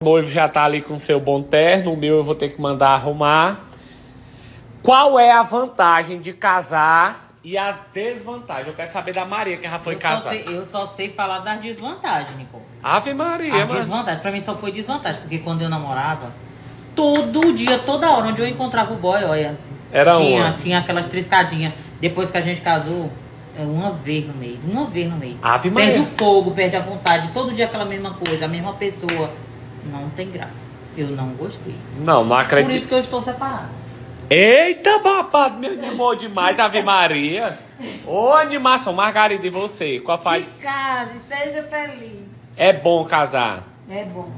O noivo já tá ali com seu bom terno, o meu eu vou ter que mandar arrumar. Qual é a vantagem de casar e as desvantagens? Eu quero saber da Maria, que já foi eu casada. Só sei, eu só sei falar das desvantagens, Nicole. Ave Maria, A mano. desvantagem, pra mim só foi desvantagem, porque quando eu namorava, todo dia, toda hora, onde eu encontrava o boy, olha, Era tinha, uma. tinha aquelas triscadinhas. Depois que a gente casou, é uma vez no mês, uma vez no mês. Ave perde Maria. o fogo, perde a vontade, todo dia aquela mesma coisa, a mesma pessoa. Não tem graça. Eu não gostei. Não, não Por acredito. isso que eu estou separada. Eita, babado, me animou demais, Ave Maria. Ô, animação, Margarida, e você? Qual faz? Case, seja feliz. É bom casar. É bom,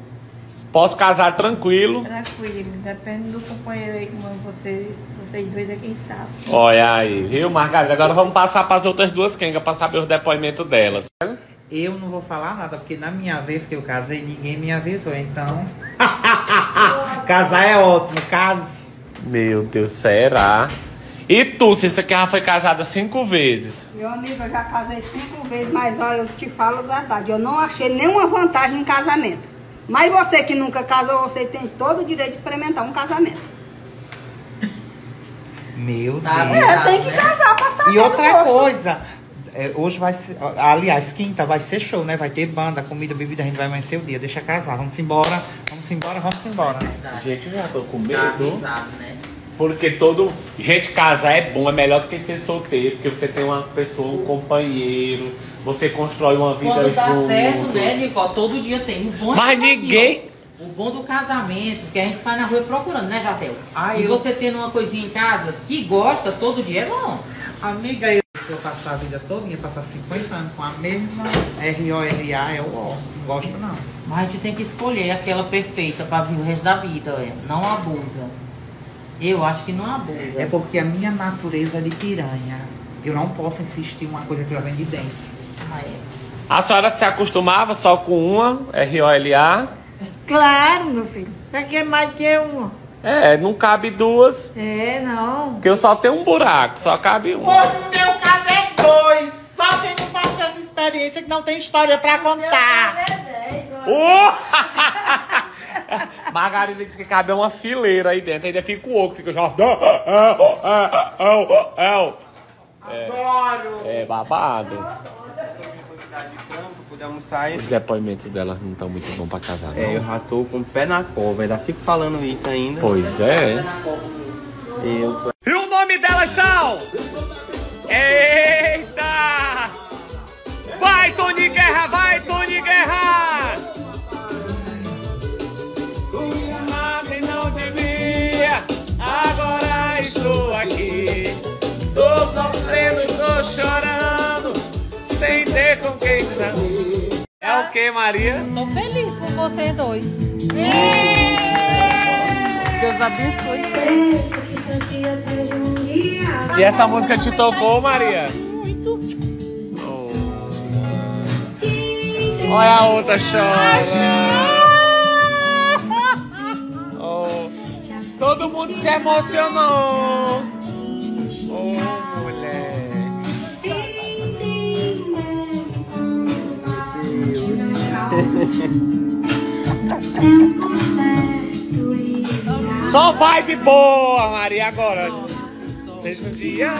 Posso casar tranquilo. tranquilo. Depende do companheiro aí, como você, vocês dois é quem sabe. Olha aí, viu, Margarida? Agora vamos passar para as outras duas quengas para saber os depoimentos delas. Eu não vou falar nada, porque na minha vez que eu casei, ninguém me avisou, então. Casar é ótimo, caso. Meu Deus, será? E tu, se você já foi casada cinco vezes? Meu amigo, eu já casei cinco vezes, mas olha, eu te falo a verdade. Eu não achei nenhuma vantagem em casamento. Mas você que nunca casou, você tem todo o direito de experimentar um casamento. Meu Tá Deus. É, tem que casar pra saber E outra gosto. coisa, é, hoje vai ser. Aliás, quinta vai ser show, né? Vai ter banda, comida, bebida, a gente vai amanhecer o dia. Deixa casar. Vamos embora, vamos embora, vamos embora. Verdade. Gente, eu já tô com Tá avisado, né? Porque todo. Gente, casar é bom, é melhor do que ser solteiro, porque você tem uma pessoa, um companheiro, você constrói uma vida Quando tá junto. certo, né, Nicole? Todo dia tem. O bom é Mas aqui, ninguém- ó. O bom do casamento, que a gente sai na rua procurando, né, Jatel? Ah, e eu- você tendo uma coisinha em casa que gosta todo dia é bom. Amiga, eu se eu passar a vida toda, passar 50 anos com a mesma R-O-L-A, eu ó, não gosto não. Mas a gente tem que escolher aquela perfeita pra vir o resto da vida, olha. Não abusa. Eu acho que não abusa. É porque a minha natureza é de piranha. Eu não posso insistir em uma coisa que já vem de dentro. Ah, é. A senhora se acostumava só com uma, R-O-L-A? Claro, meu filho. Já quer mais que uma. É, não cabe duas, É, não. porque eu só tenho um buraco, só cabe uma. Experiência que não tem história pra contar. É. Uh! Margarida disse que cabe uma fileira aí dentro, ainda fica o oco, fica já. Adoro. É babado. Poder almoçar Os depoimentos delas não estão muito bons pra casar, É, eu não. já tô com o pé na cova, ainda fico falando isso ainda. Pois é. Eu tô E o nome delas são. Eita! Vai, Tony Guerra, vai, Tony Guerra! Mas não devia, agora estou aqui. Tô sofrendo, tô chorando, sem ter com quem sair. É o que, Maria? Tô feliz por vocês dois. Deus abençoe. E essa música te tocou, Maria? Olha a outra chora. Oh, todo mundo se emocionou. Oh, mulher. Só vibe boa, Maria, agora. Seja um dia.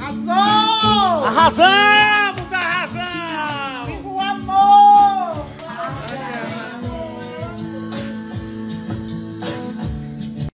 Arrasou! Arrasando!